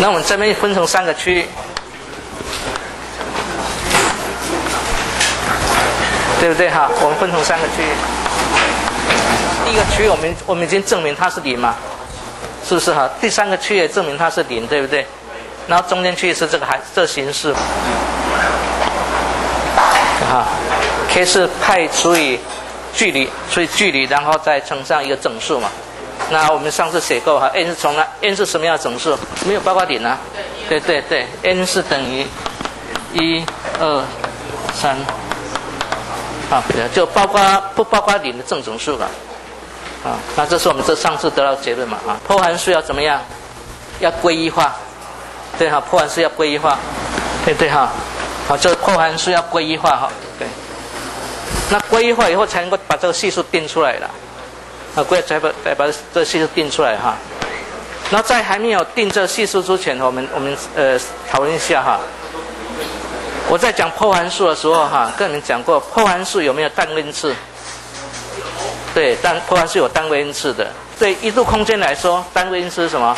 那我们这边分成三个区域，对不对哈？我们分成三个区域。第一个区域我们我们已经证明它是零嘛，是不是哈？第三个区域证明它是零，对不对？然后中间区域是这个还这形式，啊，k 是派除以距离，除以距离，然后再乘上一个整数嘛。那我们上次写过哈，n 是从哪？n 是什么样的整数？没有包括零啊。对对对，n 是等于一、二、三，啊，就包括不包括零的正整数了。啊，那这是我们这上次得到结论嘛？啊，破函数要怎么样？要归一化，对哈，破函数要归一化，对对哈，好，这破函数要归一化哈，对。那归一化以后才能够把这个系数定出来了。啊，过来再把再把这系数定出来哈。那在还没有定这系数之前，我们我们呃讨论一下哈。我在讲破函数的时候哈，跟你们讲过破函数有没有单位因次？对，单破函数有单位因次的。对一度空间来说，单位因次是什么？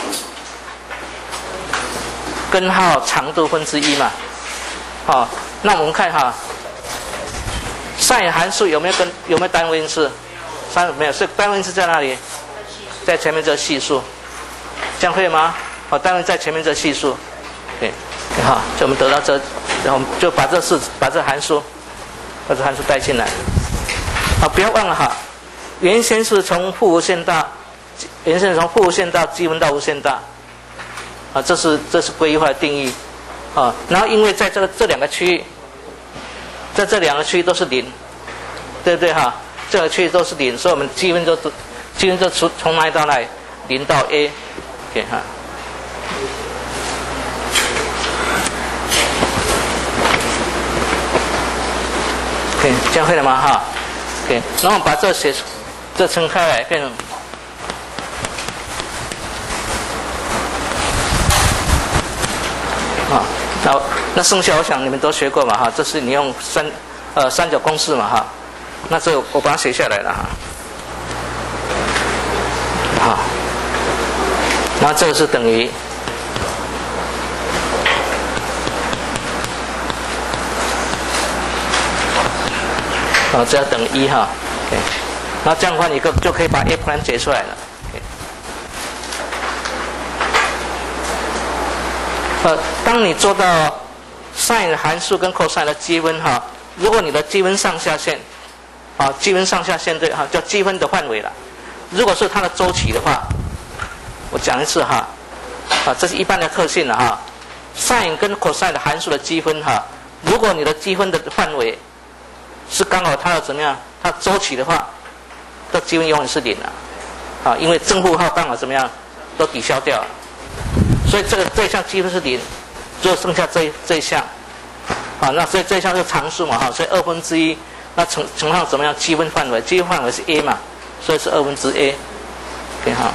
根号长度分之一嘛。好，那我们看哈，sin 函数有没有根有没有单位因次？三没有，是单位是在哪里？在前面这系数，这样会吗？好，单位在前面这系数，对，好，就我们得到这，然后就把这式把这函数，把这函数带进来。啊，不要忘了哈，原先是从负无限大，原先是从负无限大积分到无限大，啊，这是这是规划定义，啊，然后因为在这个这两个区域，在这两个区域都是零，对不对哈？这个区域都是零，所以我们积分就积分就从从哪里到哪？零到 a，给哈。OK，这样会了吗？哈，OK，然后把这写这撑开来变成啊，那那剩下我想你们都学过嘛？哈，这是你用三呃三角公式嘛？哈。那这我把它写下来了哈，好，那这个是等于，啊，这要等于一哈，OK，那这样的话你就就可以把 a prime 解出来了。呃，当你做到 sin 的函数跟 cos 的积分哈，如果你的积分上下限。啊，积分上下限对哈，叫积分的范围了。如果是它的周期的话，我讲一次哈，啊，这是一般的特性了哈。sin 跟 cos 的函数的积分哈，如果你的积分的范围是刚好它的怎么样，它周期的话，这积分永远是零了，啊，因为正负号刚好怎么样，都抵消掉了。所以这个这项积分是零，就剩下这这一项，啊，那所以这一项是常数嘛哈，所以二分之一。那乘乘上怎么样？积分范围，积分范围是 a 嘛，所以是二分之 a，挺好。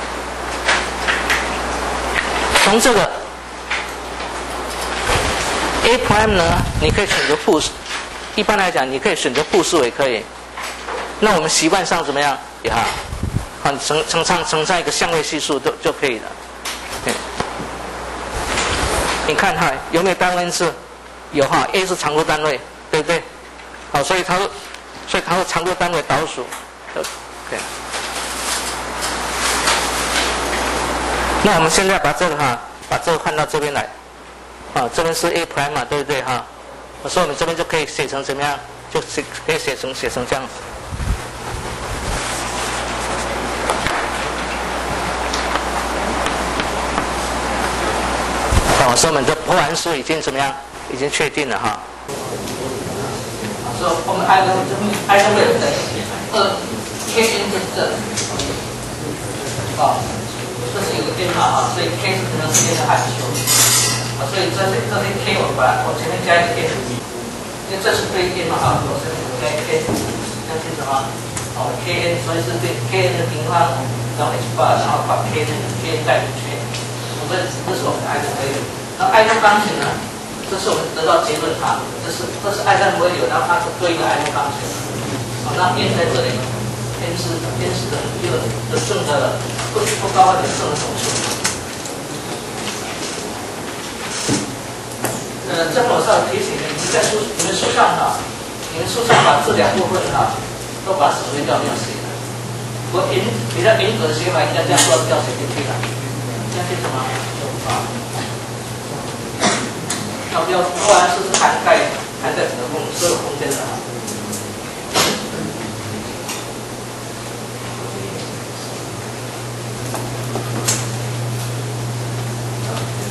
从这个 a prime 呢，你可以选择负，一般来讲，你可以选择负数也可以。那我们习惯上怎么样？也哈，好乘乘上乘上一个相位系数就就可以了。你看哈，有没有单位是？有哈，a 是常度单位，对不对？好，所以它。所以它是常度单位倒数，OK。那我们现在把这个哈，把这个换到这边来，啊，这边是 a prime 嘛，对不对哈？所以我们这边就可以写成怎么样？就写可以写成写成这样子。好，所以我们这波函数已经怎么样？已经确定了哈。说我们 i 的这 i 的位等于二 k n 就是这，啊，这是有个编码啊，所以 k 是可能是 n 的函数，啊，所以这里这里 k 我把我前面加一个 n，因为这是对应嘛啊，我是加 k，这是什么？哦，k n，所以是对 k n 的平方，然后 h 八，然后把 k n k n 带进去，这这是我们的 i 的位，那 i 的方程呢？这是我们得到结论哈，这是这是爱不会有，然后它是对应的爱的方程。好，那 n 在这里，n 是 n 是等于的的正的不不高的正的总数。呃，这我是要提醒你，你在书你们书上哈，你们书上把这两部分哈，都把省略掉没有写。我严比较严格的写法，应该这样做要写进去的，这样清楚吗？啊，那不要后来是涵盖涵盖整个空所有空间的啊。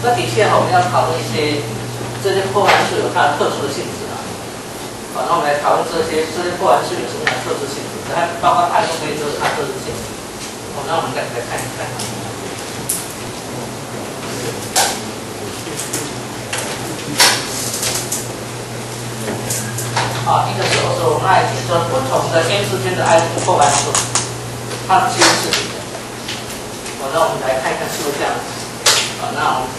那底下哈，我们要讨论一些这些破坏数有它的特殊的性质啊。好，那我们来讨论这些这些破坏数有什么样的特殊性质？它包括它用可以都是它特殊性质。好，那我们再来看一看。啊，一个是我说我们爱说不同的 n 次圈的 i 破坏数，它的基因是什么？好，那我们来看一看是不是这样子。啊，那我们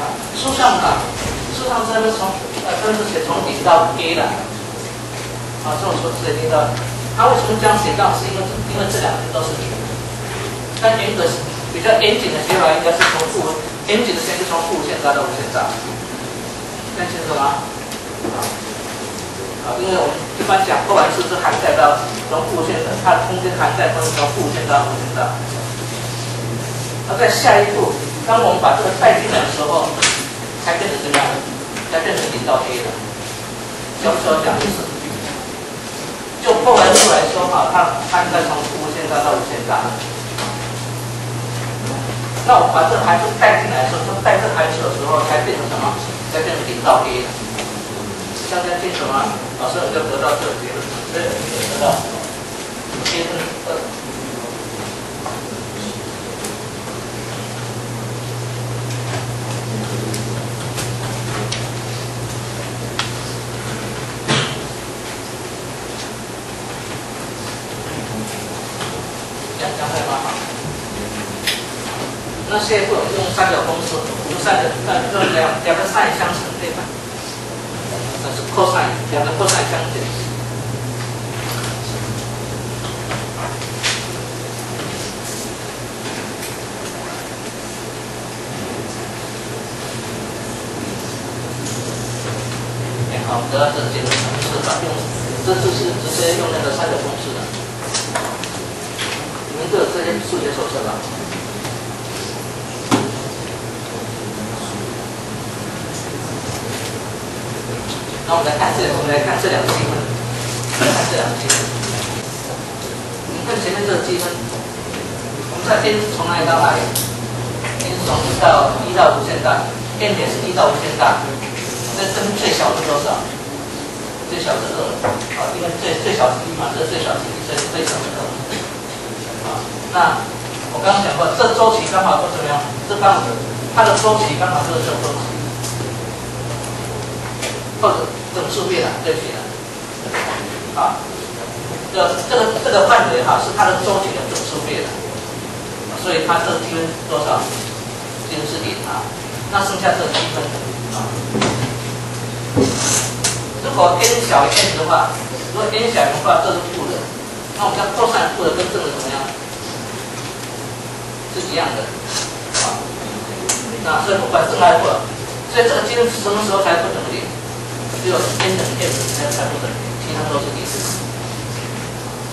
啊，书上啊，书上这边从呃，这是写从零到 a 的。啊，这种说直接零到，它为什么这样写？到？是因为因为这两个都是零。但严格比较严谨的写法应该是从负严谨的先是从负无限大到无限大。看清楚吗？啊，啊，因为我们一般讲破完数是涵盖到从负无限的，它的空间涵盖从从负无限到无限大。那在下一步，当我们把这个带进来的时候，才变成什么样？才变成零到 a 的。要不要讲就是，就破完数来说哈，它它应该从负无限大到无限大。那我把这个函数带进来的时候，就带这个函数的时候，才变成什么？才变成零到 a 的。大家清楚吗？老师，我就得到这个结论，对，得到 a 分二。那现在不用三角公式，用三角，两个 sin 相乘对吧？那是 cos，两个 cos 相减。好，得到这个结论，是吧？用，这就是直接用那个三角公式的。你们都有这些数学手册吧？那我们来看这，我们来看这两个积分，看这两个积分。你看前面这个积分，我们在先从哪里到哪里？n 从一到一到无限大，n 点是一到无限大，那这最小是多少？最小是二，啊，因为最最小是一嘛，这是最小是一，所以最小是二。啊，那我刚刚讲过，这周期刚好都怎么样？这刚好它的周期刚好就是这周期。或者整数变了，对不起了，啊，这这个这个范围哈是它的周期的整数变了，所以它这个积分多少？积分是零啊，那剩下这积分啊，如果 n 小于 n 的话，如果 n 小于的话，这是负的，那我们要扩散负的跟正的怎么样？是一样的，啊，那所以不管正还是负，所以这个积分什么时候才不等于零？只有 n 等于 m 才才不等于，其他都是零。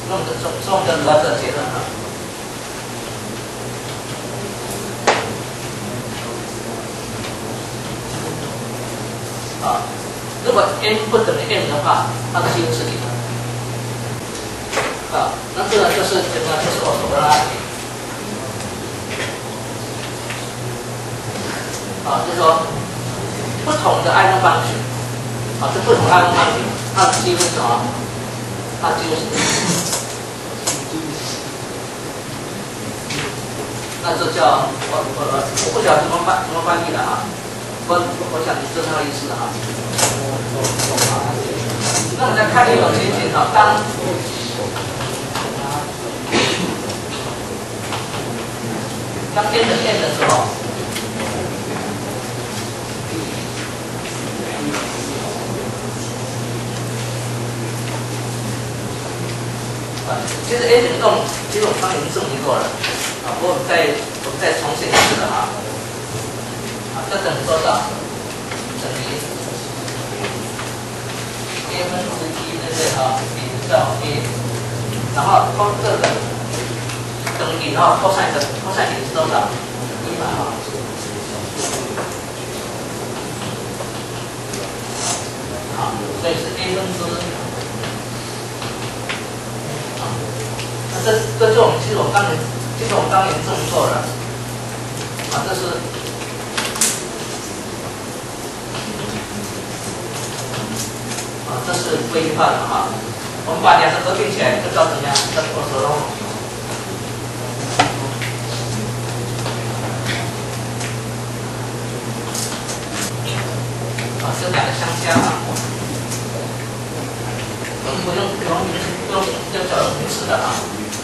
那我们从从我们得到这个结论啊。啊，如果 n 不等于 m 的话，它的性质是零。啊，那这个就是怎么？就是我所说的。啊，就是说不同的爱分方程。啊，这不同按方程，它的积分什么？它积分是那这叫我我我不晓得怎么翻怎么翻译的啊。我我想你知道那个意思的哈。那我们再看一种情形啊，当当 n 等于 n 的时候。其实 a 等于动，其实我们刚已经证明过了，啊，不过我们再我们再重写一次的哈，啊，这等于多少？等于 a 分之一，对不对啊？比照 a，然后它这个等于然后 cos 的 cos 零是多少？一嘛啊。好，所以是 a 分之，这这是我们其实我们当年，其实我们当年这么做的，啊，这是，啊，这是规划的哈，我们把两个合并起来就叫什么呀？这个时候。啊，这两个相加啊，我们不用不用不用要找名词的啊，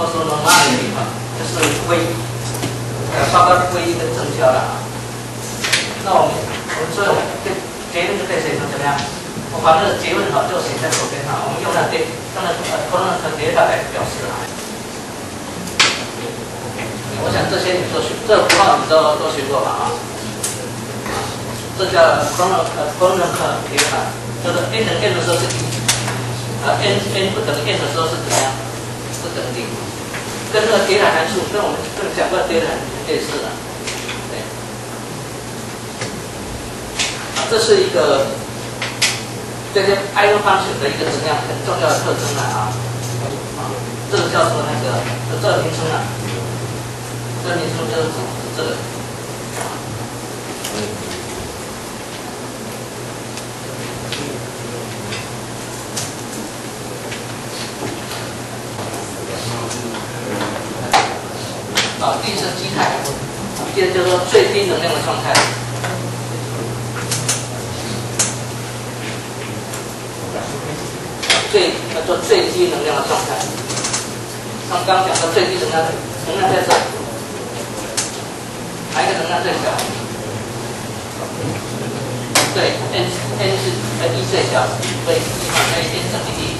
或者说那个地方，就是归，呃，包括归一个正交的啊。那我们我们说对结论就对谁说怎么样？我把这个结论哈，就写在左边上，我们用了对，用了呃，托勒和叠代来表示啊。我想这些你都学，这符号你都都学过吧啊？这叫托勒呃，托勒和叠代，就是 n 等于 n 的时候是，呃 n n 不等于 n 的时候是怎么样？是等于零，跟那个迭代函数跟我们跟讲过的叠卡类似的，对。啊，这是一个这些 i 方程的一个怎么样很重要的特征了啊，啊，这个叫做那个这个名称啊，这个名称就是这个。啊，地升基态，接着就说最低能量的状态，最叫做最低能量的状态。刚刚讲的最低能量，能量在这，哪一个能量最小？对，n n 是呃一最小，所以一嘛可以变成一，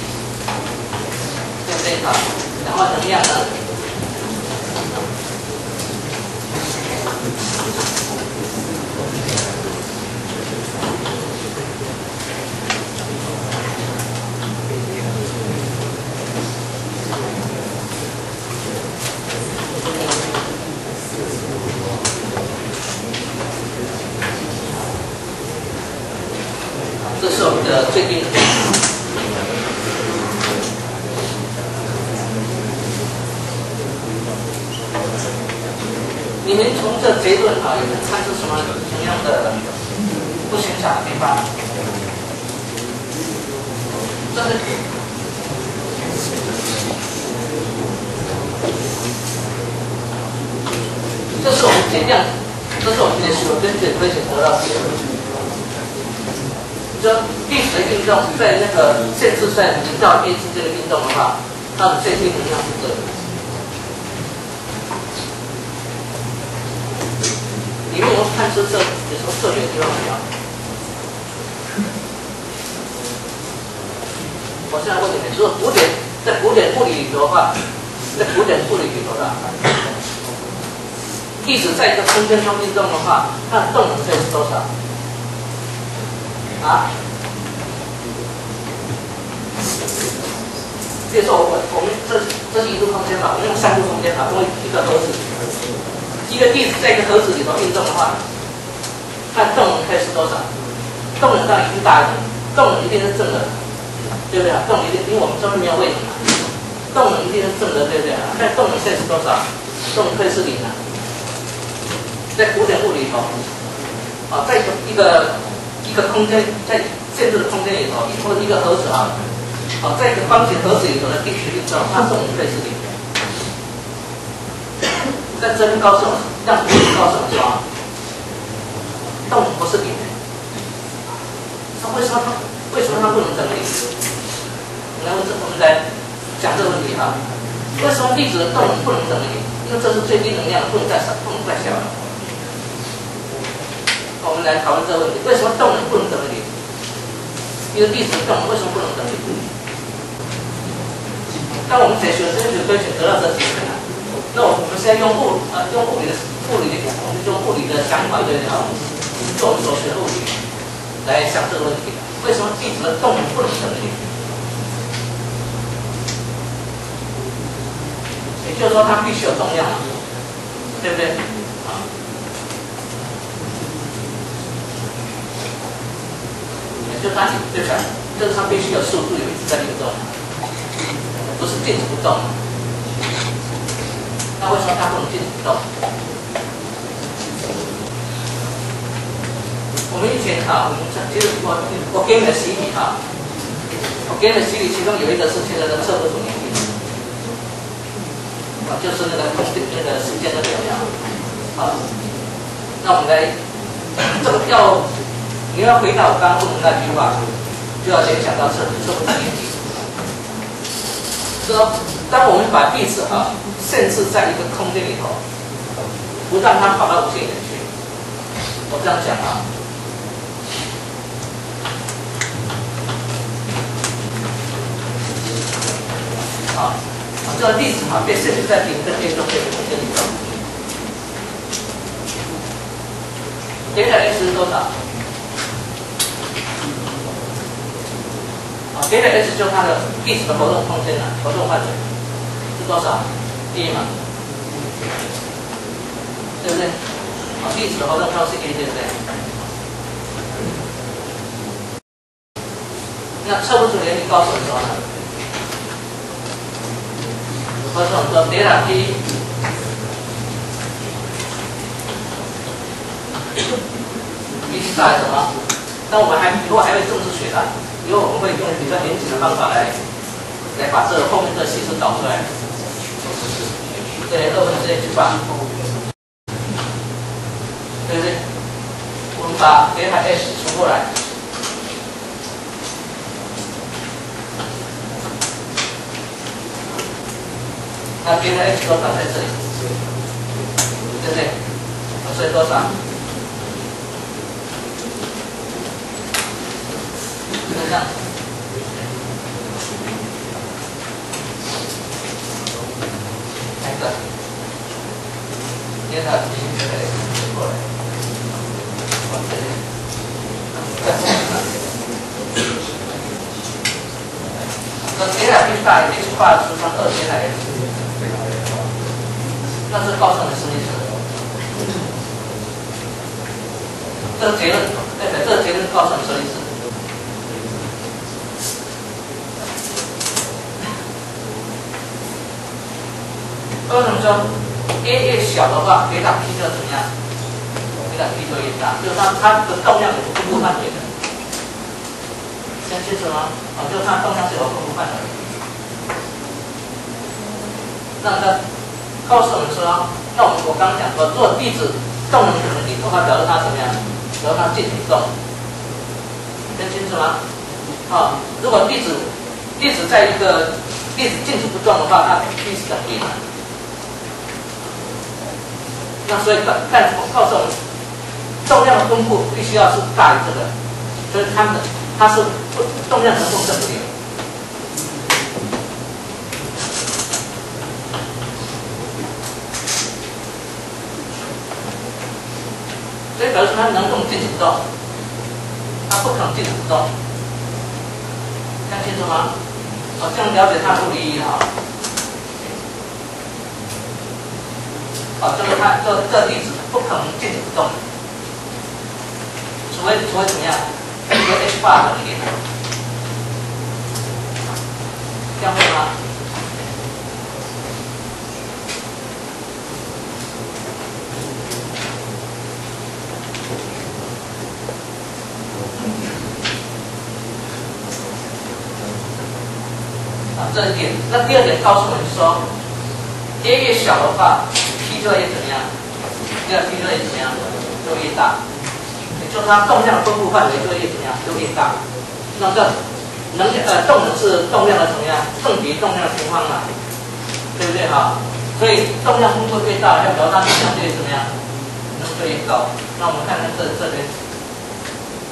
对不对好，然后能量呢？的最低。你们从这结论啊，有看出什么什么样的不寻常的地方？这是，这是我们简量，这是我们的所根据推测得到结论。说地质运动在那个限制在零到 A 之间的运动的话，它的最低能量是这个。因为我看出这有什么特别的地方没有？我现在问你们，就是古典在古典物理里头的话，在古典物理里头的，一直在一个空间中运动的话，它的动能费是多少？啊？比如说我我们这这是一度空间吧，我们用三度空间吧，用一个盒子。一个粒子在一个盒子里头运动的话，看动能可以是多少？动能当然已经大了，动能一定是正的，对不对啊？动能一定，因为我们这边没有位置嘛，动能一定是正的，对不对啊？看动能现在是多少？动能可以是零啊。在古典物理里头，啊，在一个一个一个空间在限制的空间里头，或者一个盒子啊，好，在一个方形盒子里头的地区里头，它动能会是零。在这边告诉我，让例子告诉我说，动不是零。那为什么它为什么它不能整理？来，我们来讲这个问题啊。为什么粒子的动不能整理？因为这是最低能量，不能再小，不能再小了。我们来讨论这个问题：为什么动能不能整理？一个粒子动能为什么不能整理？当我们在学这个科学得到这结论，那我们现在用物呃用物理的物理的我们用物理的想法对啊，做我们所学的物理来想这个问题：为什么粒子的动能不能整理？也就是说，它必须有重量，对不对？啊，就它对不对？就是它必须有速度，有一直在流动，不是静止不动。那为什么它不能静止不动？我们以前哈，我们讲其实我我给你的洗礼哈，我给你的洗礼，其中有一个是现在的测不出年龄。就是那个那个时间的表量，好，那我们来，这个要你要回答我刚刚问的那句话，就要先想到测测不出年纪。说，当我们把地址啊限制在一个空间里头，不让它跑到无限远去，我这样讲啊，好。这个粒子哈被限制在零跟电中这个空间里头，点点 x 是多少？啊，点点 x 就是它的粒子的活动空间了，活动范围是多少？第一嘛，对不对？啊，粒子的活动空间是一，对不对？那测不出原理告诉我们什么呢？或者说德尔塔 T 一是大于什么？那我们还以后还会正式学的，因为我们会用比较严谨的方法来来把这后面的系数导出来。对，二分之一去把，对不对？我们把德尔塔 S 除过来。那边的 x 多少在这里，对不对？所以多少？这。个，接着继续来过来，那接下来大一点，画出上二阶来。那是告诉我们什么意思？这结论，对对，这个结论告诉我们什么意思？为什么说 A 越小的话，给它 P 就怎么样？给它 P 就越大，就是它它的动量有分布范围的。听清楚吗？啊，就是它动量是有分布范围。那它。告诉我们说，那我们我刚刚讲说，如果粒子动能可能零的话，表示它怎么样？表示它静止不动，听清楚吗？好，如果粒子粒子在一个粒子静止不动的话，它必是等于零。那所以但但告诉我们，动量的分布必须要是大于这个，所以它们它是不动量能动正不零。所以表示它能动静止不动，它不可能静止不动，看清楚吗？好，这样了解它物理意义哈。啊，就是它这这粒子不可能静止不动，除非除非怎么样，一个 H 八等于零，这样会吗？这一点，那第二点告诉我们说，阶越小的话，，P 就越怎么样？第二 P 就越怎么样？就越大。也就它动量分布范围就越怎么样？就越大。那这能呃动能是动量的怎么样？正比动量的平方嘛，对不对哈？所以动量分布越大，要表达能量就越怎么样？能就越高。那我们看看这这边，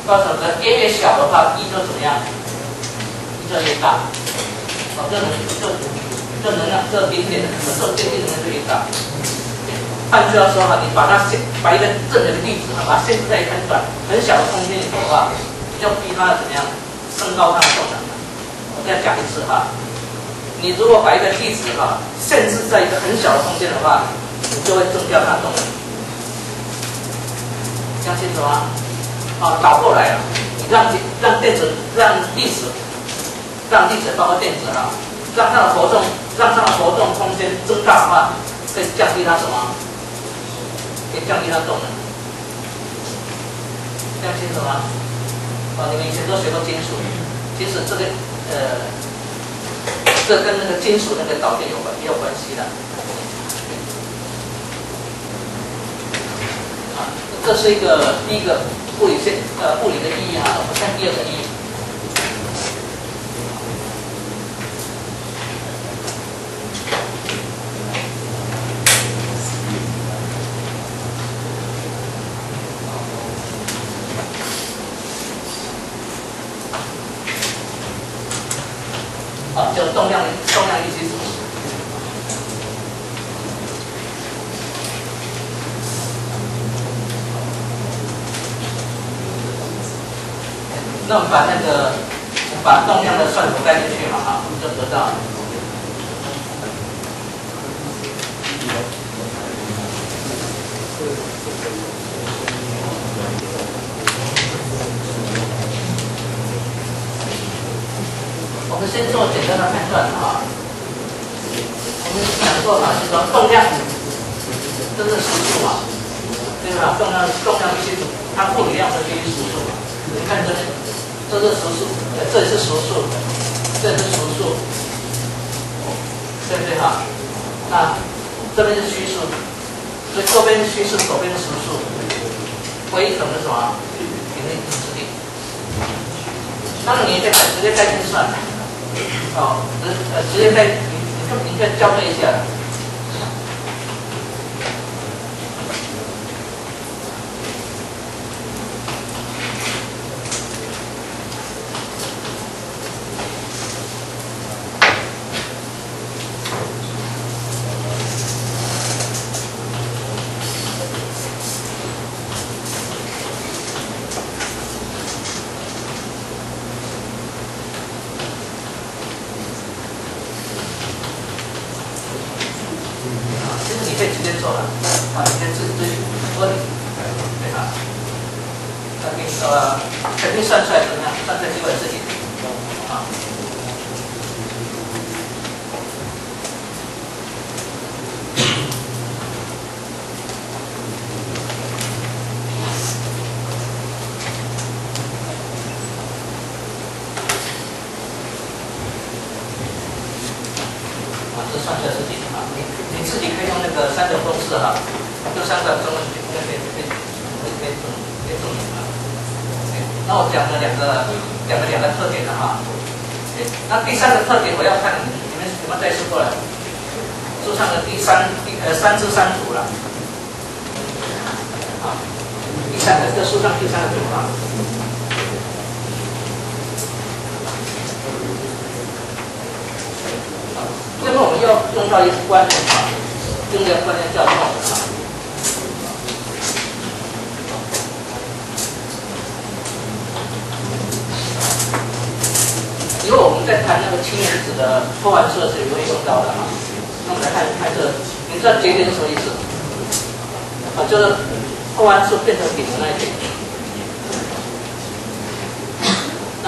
告诉我们 A 越小的话，E 就怎么样？这越大，哦，这能这这能量这零点的这电力能量就越大。换句话说哈，你把它限把一个正的粒子哈，把它限制在一个很短很小的空间里头的话，就逼它怎么样升高它的动能。我再讲一次哈，你如果把一个粒子哈限制在一个很小的空间的话，你就会增加它的动能。讲清楚吗？啊，倒过来了，你让让电子让粒子。让粒子包括电子哈，让它的活动，让它的活动空间增大的话，可以降低它什么？降低它动能。这样清楚吗？啊，你们以前都学过金属，其实这个呃，这跟那个金属那个导电有关也有关系的。啊，这是一个第一个物理现呃物理的意义哈，不像第二个意义。动量动量一起组。那我们把那个把动量的算符带进去嘛，哈，我们就得到。我们先做简单的判断啊。我们讲过嘛，就是说动量，这是实数嘛，对吧？动量动量必须它物理量是必须实数嘛。你看这里，这是实数，这里是实数，这是实数，对不对哈？那这边是虚数，所以右边是虚数，左边是实数，唯一等于什么？平面定值定。那你可以直接再计算。哦，直呃直接在你你你再校对一下。啊，其实你可以直接做了啊，你可以自己自己做题。对啊，肯给呃肯定算出来怎么样，算出来就问自己啊。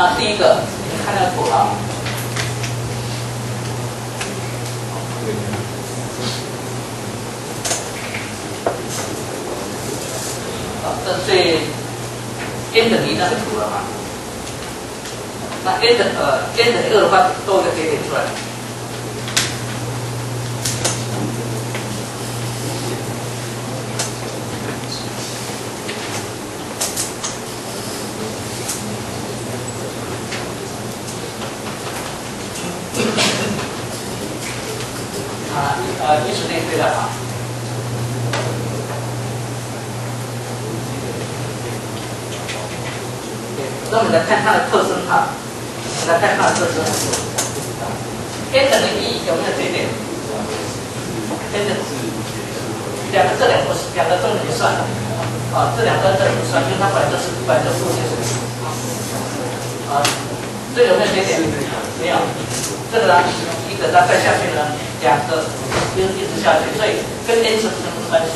那第一个，你们看那个图了。啊，这是 n 等于1的图了吗？那 n 等呃，n 等于2的话，豆就可以点出来。对了啊。那我们来看它的特征哈，来看它的特征。n 等于一有没有节点？n 等于两个这两个两个都能算了啊，这两个都能算，因为它本来就是本来就是负线啊，这有没有节点？没有。这个呢，一个它再下去呢，两个就一直下去，所以跟 n 是什么关系？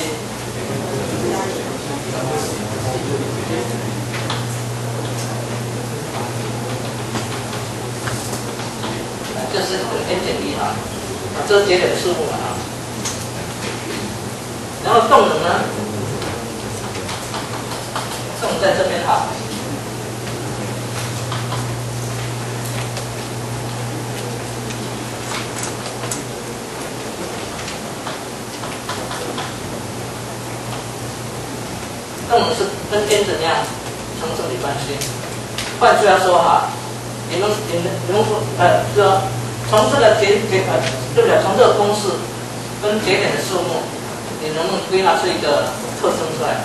这是 n 减一啊，这是节点数目啊。然后动能呢，动在这边哈。我们是跟 n 怎样成正比关系？换句话说哈，你们你们你们说呃，说从这个节节呃，对不对？从这个公式跟节点的数目，你能不能归纳出一个特征出来？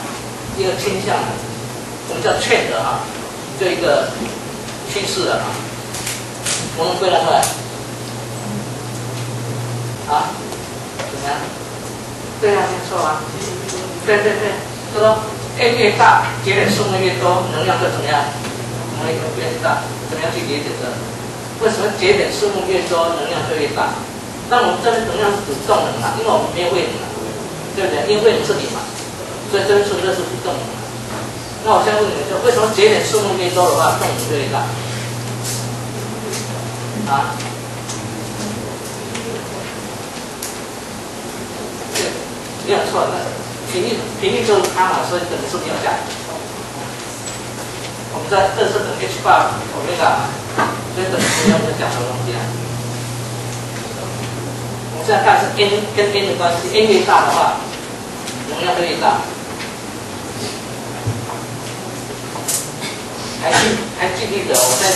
一个倾向，我们叫 trend 哈，就一个趋势的哈，我们归纳出来？啊？怎么样？对呀，没错啊。对对对，这个。N 越大，节点数目越多，能量就怎么样？能量就变大。怎么样去理解这？为什么节点数目越多，能量就越大？那我们这边能量是指动能啊，因为我们没有位能，对不对？因为位能是零嘛，所以这边数这是指动能。那我现在问你们，就为什么节点数目越多的话，动能就越大？啊？对，没有错的。频率频率就是它嘛，所以等于是没有价值。我们在这是等 h bar 欧米伽，所以等于没有没有讲的东西啊。我们现在看是 n 跟 n 的关系，n 越大的话，能量就越大。还记还记不得我在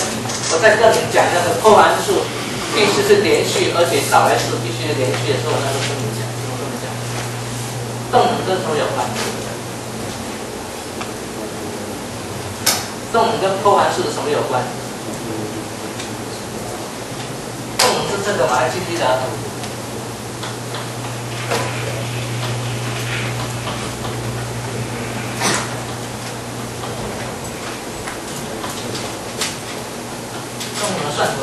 我在这里讲那个破函数必须是连续，而且导来是必须是连续的时候，那个是么？动能跟什么有关？动能跟破函数什么有关？动能是这个嘛？还记不记得？动能算什么？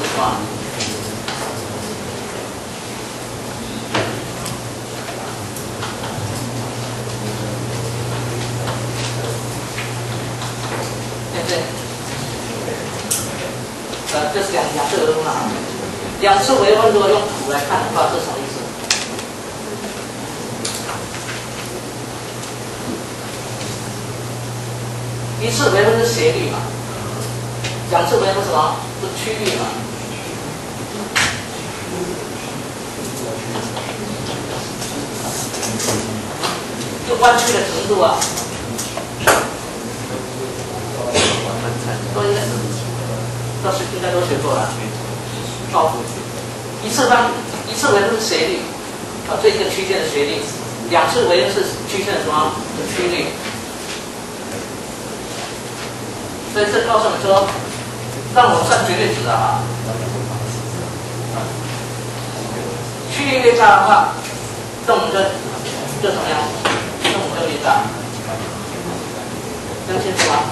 两两次微温啊，两次微温如果用图来看的话，是什么意思？一次微温是斜率嘛，两次微温什么？是曲率嘛？就弯曲的程度啊。都应该是。都是应该都学过了。好，一次方一次维度是斜率，啊，这一个曲线的斜率；两次维度是曲线的什么？的曲率。所以这告诉我们说，让我们算绝对值啊。曲率越大的话，那我们就就怎么样？那我们就越大。听清楚吗？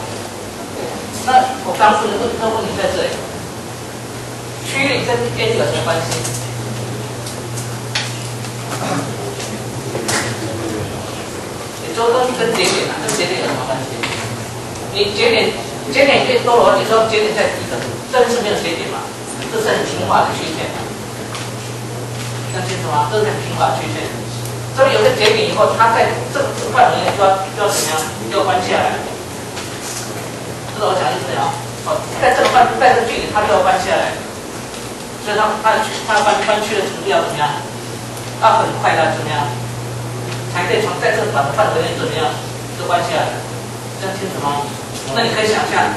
那我刚说的问这个问题在这里，区域跟 n 有什么关系？你说跟跟节点啊，跟节点有什么关系？你节点节点越多的话，你说节点在底层，这是没有节点嘛？这是很平滑的曲线，看清楚吗？这是很平滑曲线。这里有个节点以后，它在这个范围内就要就要怎么样？就要关下来。这是我讲意思没有？哦，在这个翻，在这个距离，它就要弯下来，所以它它它翻翻曲的程度要怎么样？要很快的怎么样？还可以从在这个的范围内怎么样？这关系啊，这样清楚吗？那你可以想象，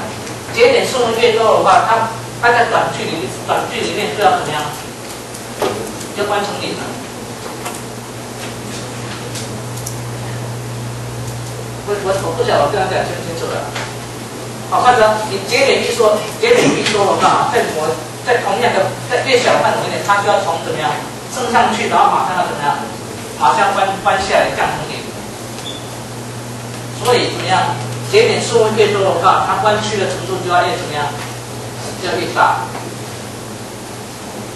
节点数目越多的话，它它在短距离短距离内就要怎么样？要关成零的。我我我不晓得这样讲清不清楚的。好，或者你节点一说，节点一说的话，在我在同样的在越小范围内，它就要从怎么样升上去，然后马上要怎么样？马上翻翻下来降重点。所以怎么样，节点数目越多的话，它弯曲的程度就要越怎么样，要越大。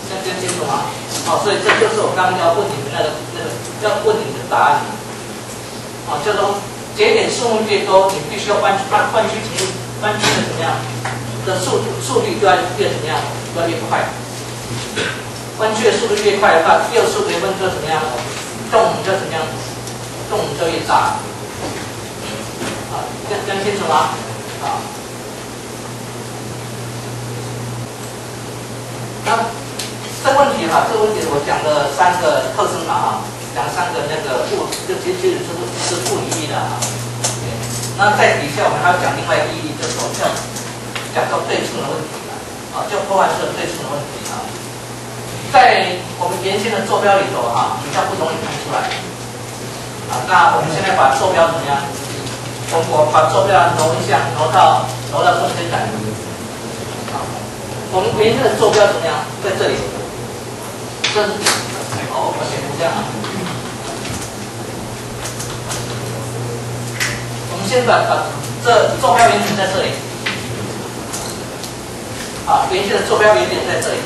这样清楚吗？好，所以这就是我刚刚要问你们那个那个要问你们的答案。好，叫做节点数目越多，你必须要弯曲它弯曲程度弯曲的怎么样的速度速率就要越怎么样，要越快。弯曲的速度越快的话，右速的温度怎么样？动就怎么样？动就越大。好，这样讲清楚吗？啊。那。这问题哈，这个问题我讲了三个特征嘛哈，讲三个那个不，就其实其实是是不一义的哈。那在底下我们还要讲另外一个意义，就是说要讲到对称的问题了啊，就破坏式对称的问题啊。在我们原先的坐标里头哈，比较不容易看出来啊。那我们现在把坐标怎么样？我我把坐标挪一下，挪到挪到中间来。我们原先的坐标怎么样？在这里。这是哦，我写成这样啊。我们先把把这坐标原点在这里，啊，原先的坐标原点在这里。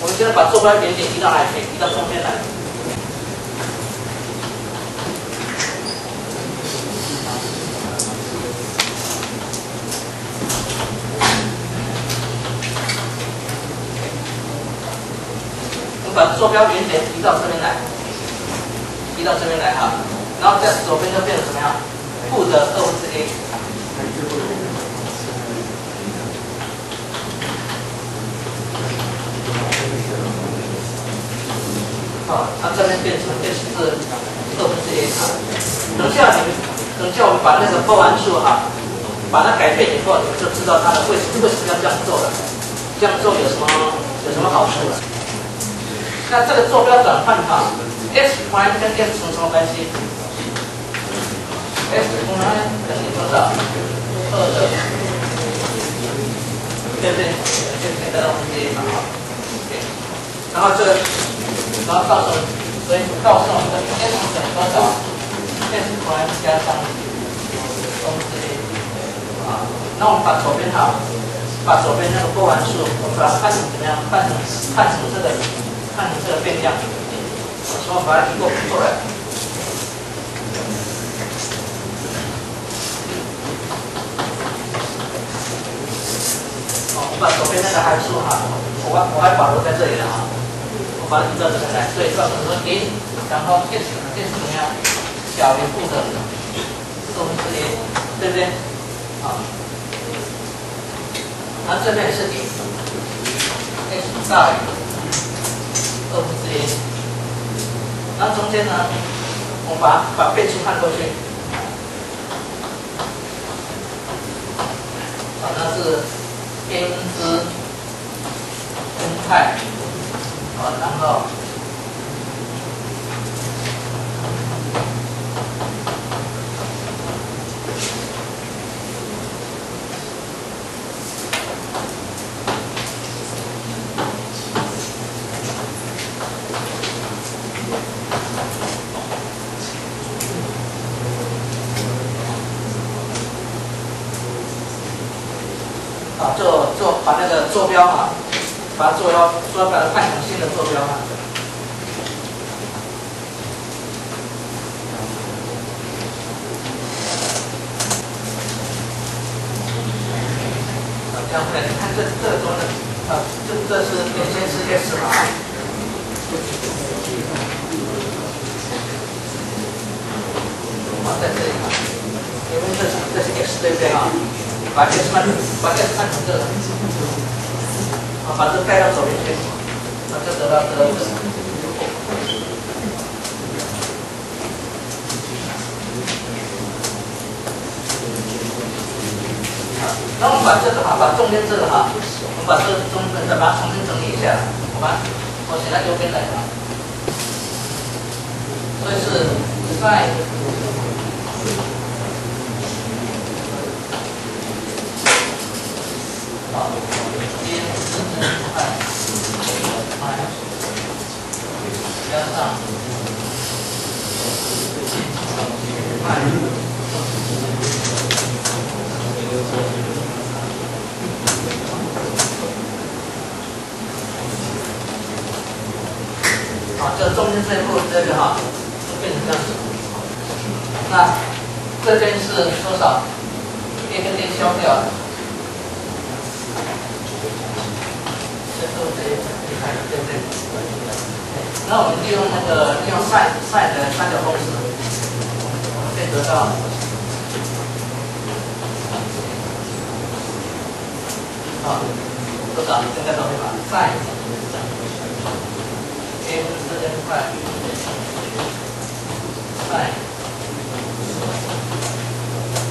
我们现在把坐标原点移到哪里？移到中间来。我们把坐标原点移到这边来，移到这边来哈，然后在左边就变成什么样？负的二分之 a。好，它这边变成变成是二分之一哈。等下你们，等下我们把那个波函数哈，把它改变以后，你们就知道它的为为什么要这样做了。这样做有什么有什么好处了？那这个坐标转换哈，s prime 跟 s 什么关系？s prime 等于多少？二的，对不对？就可以得到我们这一项啊。然后这个，然后告诉，所以告诉我们的 s 等于多少？s prime 加上二分之 a 啊。那我们把左边哈，把左边那个波完数，我们把它换成怎么样？换成换成这个。看这个变量，我们把它移过过来。好，我把左边那个函数哈，我还我还保留在这里了哈，把它移到这个来。所以告诉我们零，然后电子电子怎么样？小于负的四分之一，对不对？好，那这边是零，x 大于。二分之一，那中间呢？我把把倍数看过去，好，那是 n 之 n 派，啊，然后啊，做做把那个坐标啊。把坐标，坐标把它换成新的坐标哈。啊，这样子，你看这这个多的，啊，这这是原先是 S 嘛？好，在这里啊，因为这是这是 X 对不对啊？把 X 换，把 X 换成这个。把这盖到左边去，那就得到这个。那我们把这个哈，把中间这个哈，我们把这中间再把它重新整理一下，好吧？我写在右边来了。所以是在好，这中间这一部这个哈，就变成这样子。那这边是多少？电跟电消掉了。这部分这一，对不对？那我们利用那个利用 sin sin 的三角公式，我们可以得到。啊，多少？应该都会吧？sin。A 是四 n 块，sin，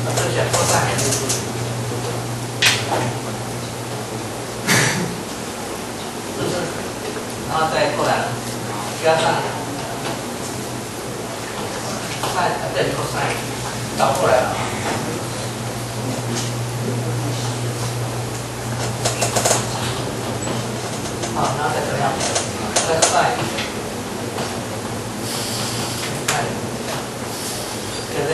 那这选 cos，不是，然后再过来了加上 sin 等于 cos，倒过来了，好，然后再这样，再 sin。对不对？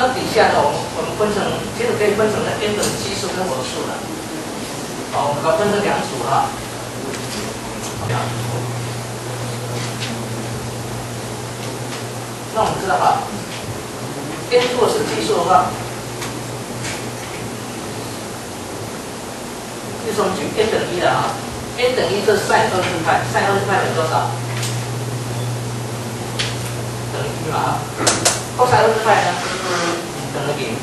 那底下呢？我们我们分成，其实可以分成那 n 等奇数跟偶数的。好，我们把它分成两组哈。那我们知道哈，n 如果是奇数的话。就是我们举 n 等于一的啊，n 等于这 sin 二次派，sin 二次派等于多少？等于一嘛啊，cos 二次派呢等于零，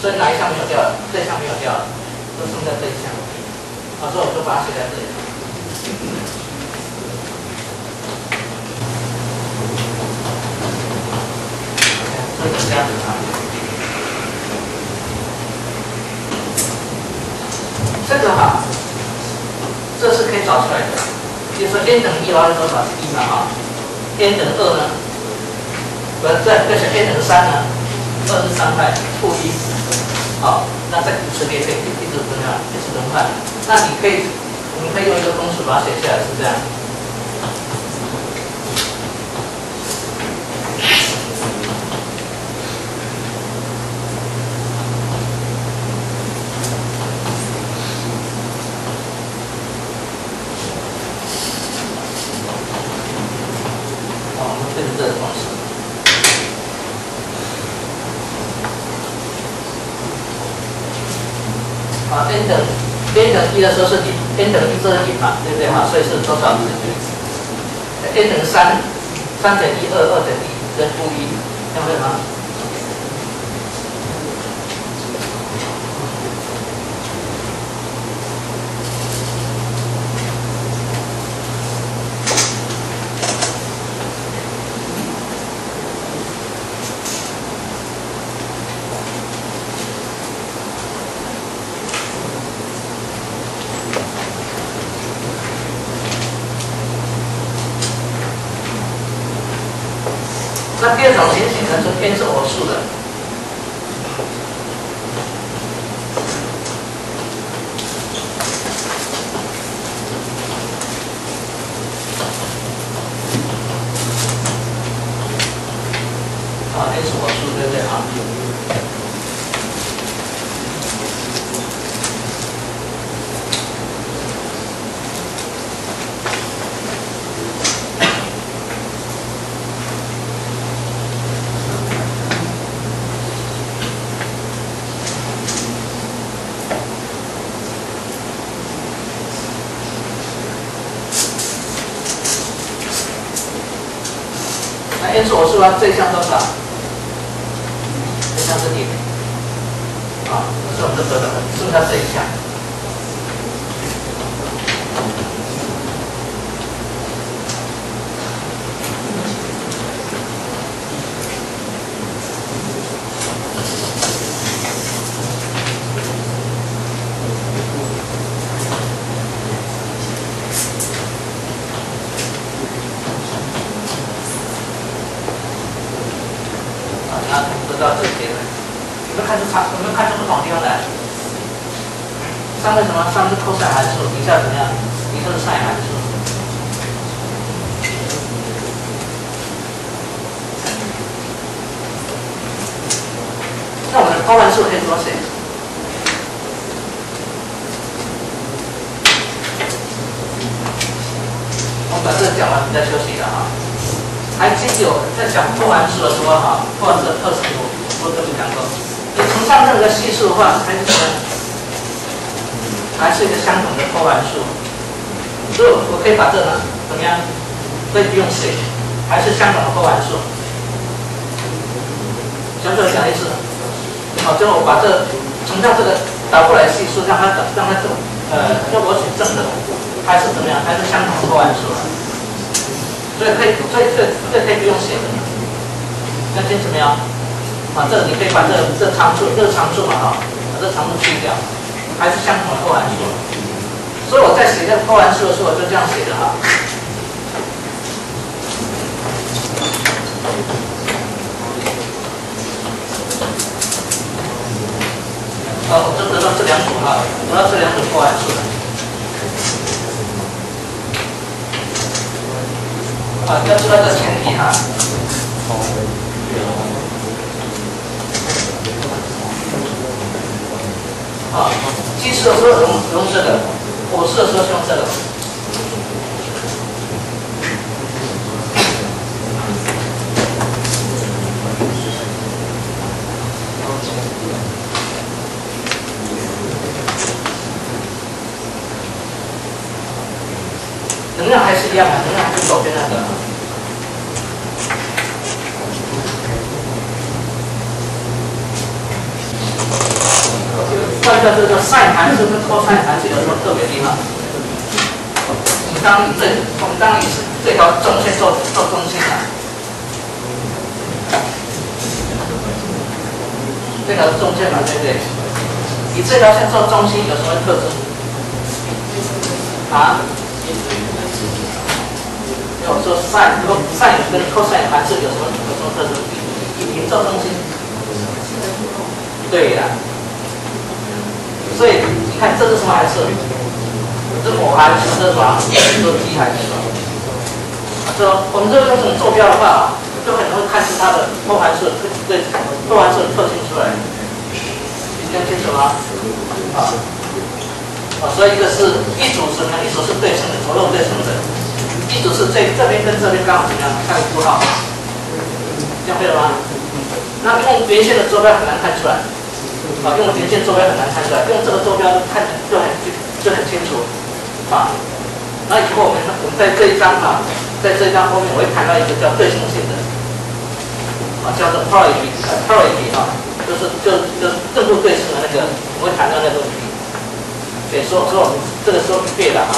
所以哪一项没有掉了？这一项没有掉了，都剩下这一项。好，所以我就把它写在这里。这样子啊。这个哈，这是可以找出来的。就是说 n 等于一的话是多少是？一嘛哈。n 等于二呢？不，这这是 n 等于三呢？二十三块负一。好，那在此列可以一直怎么样？一直轮换。那你可以，我们可以用一个公式把它写下来，是这样。一的时候是零，n 等于一这是零嘛，对不对哈？所以是多少？n 等于三，三等于二，二等于一，跟负一，对不对吗？那第二种情形呢，就偏是偶数的。我是吧？这项多少？这项是零，啊，是我们的得的，剩下这一项。怎么样？可以不用写，还是相同的破函数。想不想讲一次？好，最后我把这乘上这个倒过来系数，让它让它走呃，要我取正的，还是怎么样？还是相同的破函数？所以可以，所以这这可以不用写的，那清楚没有？啊，这你可以把这这常数，这个常数嘛哈，把这常数去掉，还是相同的破函数。所以我在写这个破函数的时候，我就这样写的哈。哦，就得到这两种哈，得到这两种破函数。啊，要知道这前提哈。啊，计时的时候用用这个，我试的时候用这个。同样还是一样的，能量是左边那个。算一下这个晒函数跟拖晒函数有什么特别地方？我们当以这，我们当以这条中线做做中心啊，这条中线嘛，对不对？以这条线做中心有什么特征？啊？我说 sin、sin 跟 cos 函数有什么有什么特征？以平做中心。对呀。所以你看这是什么函数？这是函数，这是什么？这是 t 函数。说我们这个用这种坐标的话，就很容易看出它的波函数特对波函数的特性出来。你听清楚吗？啊。啊，所以一个是一组什么？一组是对称的，左右对称的。一组是这这边跟这边刚好怎么样？看符号，这样对了吗？那用连线的坐标很难看出来，啊，用连线坐标很难看出来，用这个坐标看就很就就很清楚，啊。那以后我们我们在这一章哈，在这一章后面我会谈到一个叫对称性的，啊，叫做 parity，parity 啊，就是就就正负对称的那个，我会谈到那个问题。对所以说说我们这个时候别的哈。